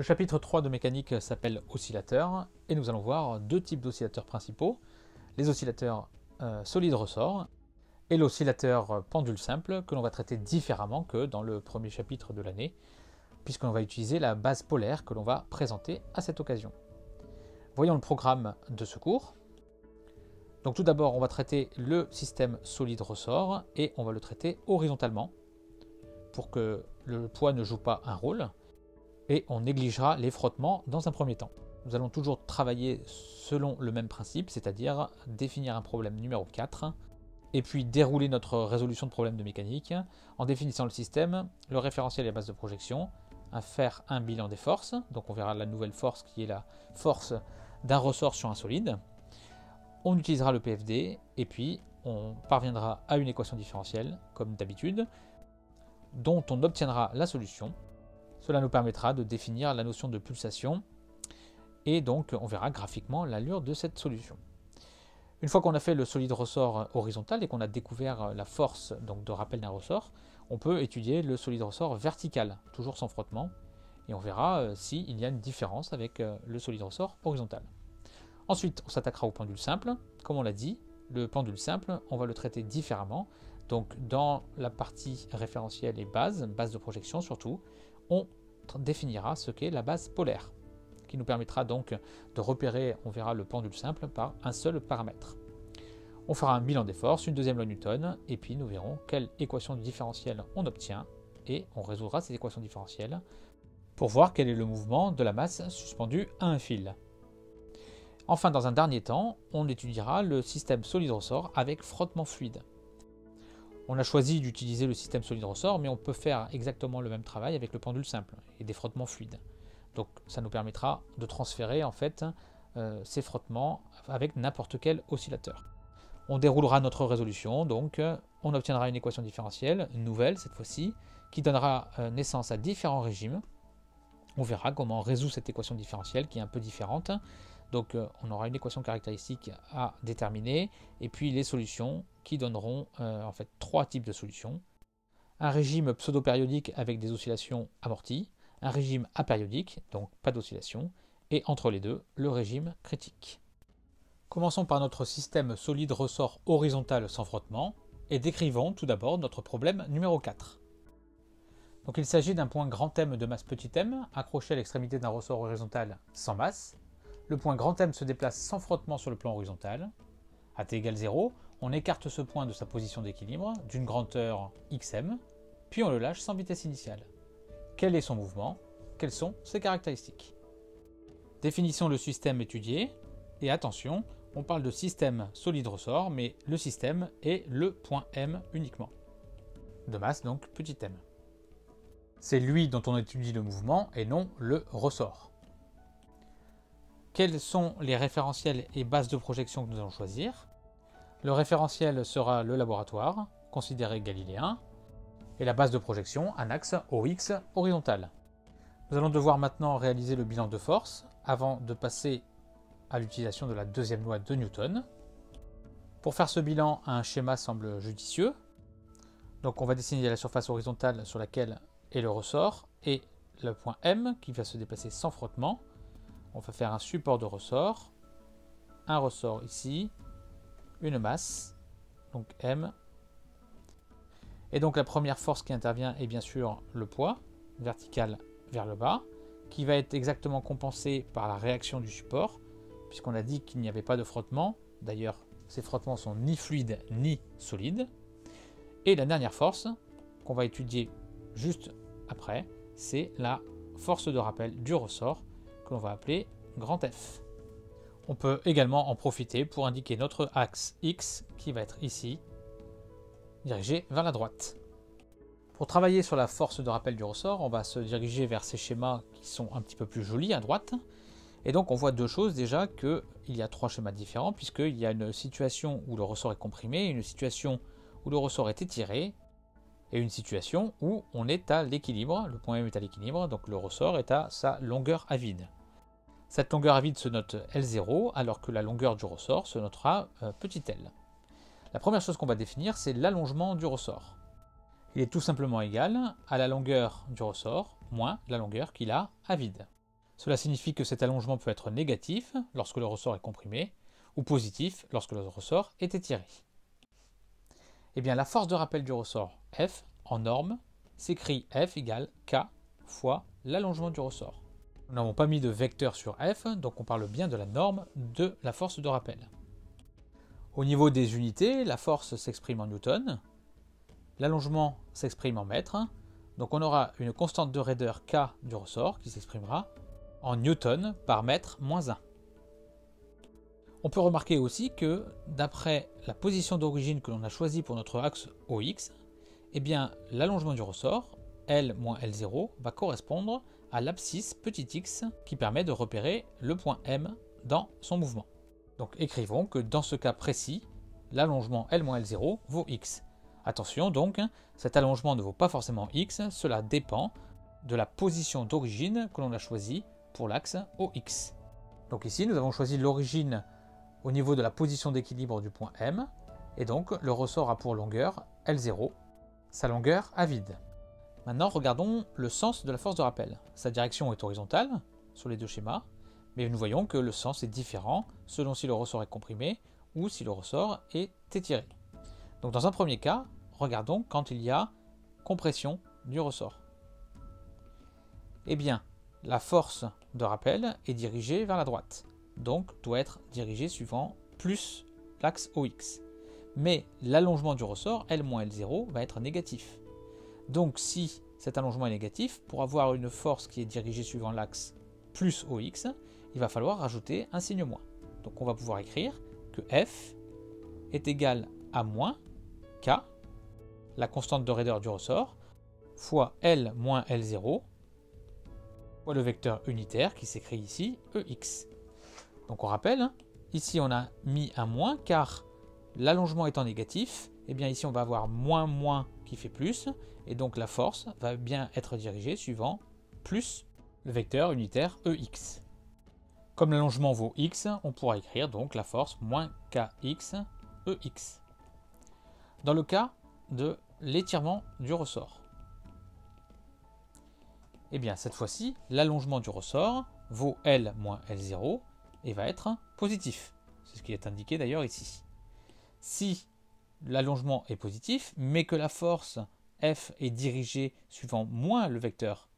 Le chapitre 3 de mécanique s'appelle oscillateur et nous allons voir deux types d'oscillateurs principaux, les oscillateurs euh, solides ressort et l'oscillateur pendule simple que l'on va traiter différemment que dans le premier chapitre de l'année puisqu'on va utiliser la base polaire que l'on va présenter à cette occasion. Voyons le programme de ce cours. Donc tout d'abord, on va traiter le système solide ressort et on va le traiter horizontalement pour que le poids ne joue pas un rôle et on négligera les frottements dans un premier temps. Nous allons toujours travailler selon le même principe, c'est-à-dire définir un problème numéro 4 et puis dérouler notre résolution de problème de mécanique en définissant le système, le référentiel et la base de projection, faire un bilan des forces, donc on verra la nouvelle force qui est la force d'un ressort sur un solide. On utilisera le PFD et puis on parviendra à une équation différentielle, comme d'habitude, dont on obtiendra la solution cela nous permettra de définir la notion de pulsation et donc on verra graphiquement l'allure de cette solution. Une fois qu'on a fait le solide ressort horizontal et qu'on a découvert la force donc, de rappel d'un ressort, on peut étudier le solide ressort vertical, toujours sans frottement, et on verra euh, s'il y a une différence avec euh, le solide ressort horizontal. Ensuite, on s'attaquera au pendule simple. Comme on l'a dit, le pendule simple, on va le traiter différemment. Donc dans la partie référentielle et base, base de projection surtout, on définira ce qu'est la base polaire, qui nous permettra donc de repérer, on verra le pendule simple par un seul paramètre. On fera un bilan des forces, une deuxième loi Newton, et puis nous verrons quelle équation différentielle on obtient, et on résoudra cette équation différentielle pour voir quel est le mouvement de la masse suspendue à un fil. Enfin, dans un dernier temps, on étudiera le système solide-ressort avec frottement fluide. On a choisi d'utiliser le système solide ressort, mais on peut faire exactement le même travail avec le pendule simple et des frottements fluides. Donc ça nous permettra de transférer en fait euh, ces frottements avec n'importe quel oscillateur. On déroulera notre résolution, donc euh, on obtiendra une équation différentielle, nouvelle cette fois-ci, qui donnera euh, naissance à différents régimes. On verra comment on résout cette équation différentielle qui est un peu différente. Donc euh, on aura une équation caractéristique à déterminer et puis les solutions qui donneront euh, en fait trois types de solutions. Un régime pseudo-périodique avec des oscillations amorties, un régime apériodique, donc pas d'oscillation, et entre les deux, le régime critique. Commençons par notre système solide ressort horizontal sans frottement et décrivons tout d'abord notre problème numéro 4. Donc il s'agit d'un point grand M de masse petit m accroché à l'extrémité d'un ressort horizontal sans masse le point grand M se déplace sans frottement sur le plan horizontal. À t égale 0, on écarte ce point de sa position d'équilibre d'une grandeur xm, puis on le lâche sans vitesse initiale. Quel est son mouvement? Quelles sont ses caractéristiques? Définissons le système étudié, et attention, on parle de système solide ressort, mais le système est le point M uniquement. De masse donc petit m. C'est lui dont on étudie le mouvement et non le ressort. Quels sont les référentiels et bases de projection que nous allons choisir? Le référentiel sera le laboratoire, considéré galiléen, et la base de projection, un axe OX horizontal. Nous allons devoir maintenant réaliser le bilan de force avant de passer à l'utilisation de la deuxième loi de Newton. Pour faire ce bilan, un schéma semble judicieux. Donc on va dessiner la surface horizontale sur laquelle est le ressort et le point M qui va se déplacer sans frottement on va faire un support de ressort, un ressort ici, une masse, donc M. Et donc la première force qui intervient est bien sûr le poids, vertical vers le bas, qui va être exactement compensé par la réaction du support, puisqu'on a dit qu'il n'y avait pas de frottement. D'ailleurs, ces frottements sont ni fluides ni solides. Et la dernière force, qu'on va étudier juste après, c'est la force de rappel du ressort, l'on va appeler grand F. On peut également en profiter pour indiquer notre axe X qui va être ici, dirigé vers la droite. Pour travailler sur la force de rappel du ressort, on va se diriger vers ces schémas qui sont un petit peu plus jolis à droite. Et donc on voit deux choses déjà, qu'il y a trois schémas différents, puisqu'il y a une situation où le ressort est comprimé, une situation où le ressort est étiré, et une situation où on est à l'équilibre, le point M est à l'équilibre, donc le ressort est à sa longueur à vide. Cette longueur à vide se note L0, alors que la longueur du ressort se notera euh, petit l. La première chose qu'on va définir, c'est l'allongement du ressort. Il est tout simplement égal à la longueur du ressort moins la longueur qu'il a à vide. Cela signifie que cet allongement peut être négatif lorsque le ressort est comprimé, ou positif lorsque le ressort est étiré. Eh bien, la force de rappel du ressort F, en norme, s'écrit F égale K fois l'allongement du ressort. Nous n'avons pas mis de vecteur sur F, donc on parle bien de la norme de la force de rappel. Au niveau des unités, la force s'exprime en newton, l'allongement s'exprime en mètres, donc on aura une constante de raideur K du ressort qui s'exprimera en newton par mètre moins 1. On peut remarquer aussi que d'après la position d'origine que l'on a choisie pour notre axe OX, eh bien l'allongement du ressort, L moins L0, va correspondre à l'abscisse petit x qui permet de repérer le point M dans son mouvement. Donc écrivons que dans ce cas précis, l'allongement L moins L0 vaut x. Attention donc, cet allongement ne vaut pas forcément x, cela dépend de la position d'origine que l'on a choisie pour l'axe OX. Donc ici, nous avons choisi l'origine au niveau de la position d'équilibre du point M, et donc le ressort a pour longueur L0, sa longueur à vide. Maintenant, regardons le sens de la force de rappel. Sa direction est horizontale sur les deux schémas, mais nous voyons que le sens est différent selon si le ressort est comprimé ou si le ressort est étiré. Donc dans un premier cas, regardons quand il y a compression du ressort. Eh bien, la force de rappel est dirigée vers la droite donc doit être dirigé suivant plus l'axe OX. Mais l'allongement du ressort, L moins L0, va être négatif. Donc si cet allongement est négatif, pour avoir une force qui est dirigée suivant l'axe plus OX, il va falloir rajouter un signe moins. Donc on va pouvoir écrire que F est égal à moins K, la constante de raideur du ressort, fois L moins L0, fois le vecteur unitaire qui s'écrit ici, EX. Donc on rappelle, hein, ici on a mis un moins car l'allongement étant négatif, et eh bien ici on va avoir moins moins fait plus, et donc la force va bien être dirigée suivant plus le vecteur unitaire EX. Comme l'allongement vaut x, on pourra écrire donc la force moins kx EX. Dans le cas de l'étirement du ressort, et eh bien cette fois-ci, l'allongement du ressort vaut L moins L0, et va être positif. C'est ce qui est indiqué d'ailleurs ici. Si l'allongement est positif, mais que la force F est dirigée suivant moins le vecteur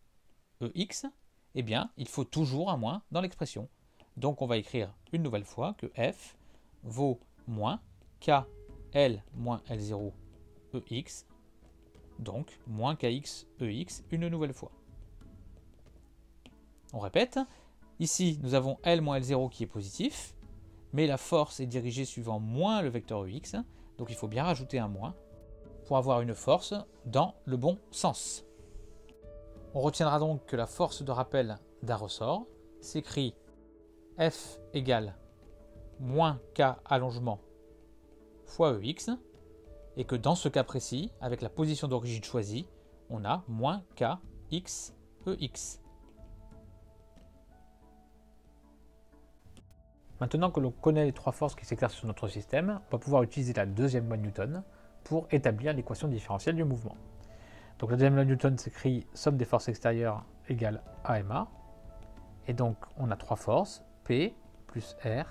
EX, eh bien, il faut toujours un moins dans l'expression. Donc on va écrire une nouvelle fois que F vaut moins KL moins L0 EX, donc moins KX EX une nouvelle fois. On répète, Ici, nous avons L moins L0 qui est positif, mais la force est dirigée suivant moins le vecteur X, donc il faut bien rajouter un moins pour avoir une force dans le bon sens. On retiendra donc que la force de rappel d'un ressort s'écrit F égale moins K allongement fois EX, et que dans ce cas précis, avec la position d'origine choisie, on a moins K X EX. Maintenant que l'on connaît les trois forces qui s'exercent sur notre système, on va pouvoir utiliser la deuxième loi de Newton pour établir l'équation différentielle du mouvement. Donc la deuxième loi de Newton s'écrit somme des forces extérieures égale AMA. Et donc on a trois forces, P plus R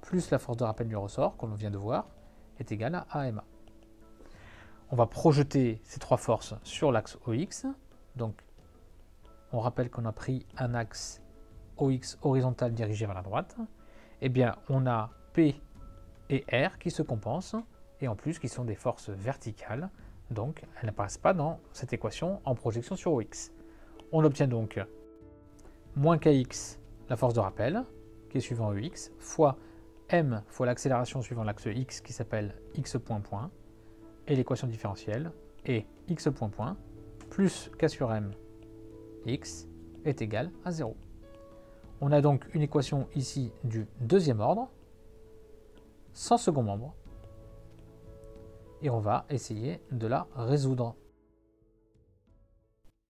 plus la force de rappel du ressort, qu'on vient de voir, est égale à AMA. On va projeter ces trois forces sur l'axe OX. Donc on rappelle qu'on a pris un axe OX horizontal dirigé vers la droite eh bien, on a P et R qui se compensent, et en plus qui sont des forces verticales, donc elles n'apparaissent pas dans cette équation en projection sur OX. On obtient donc moins KX, la force de rappel, qui est suivant EX, fois M fois l'accélération suivant l'axe X qui s'appelle X point point, et l'équation différentielle est X point point plus K sur M X est égal à 0. On a donc une équation ici du deuxième ordre, sans second membre, et on va essayer de la résoudre.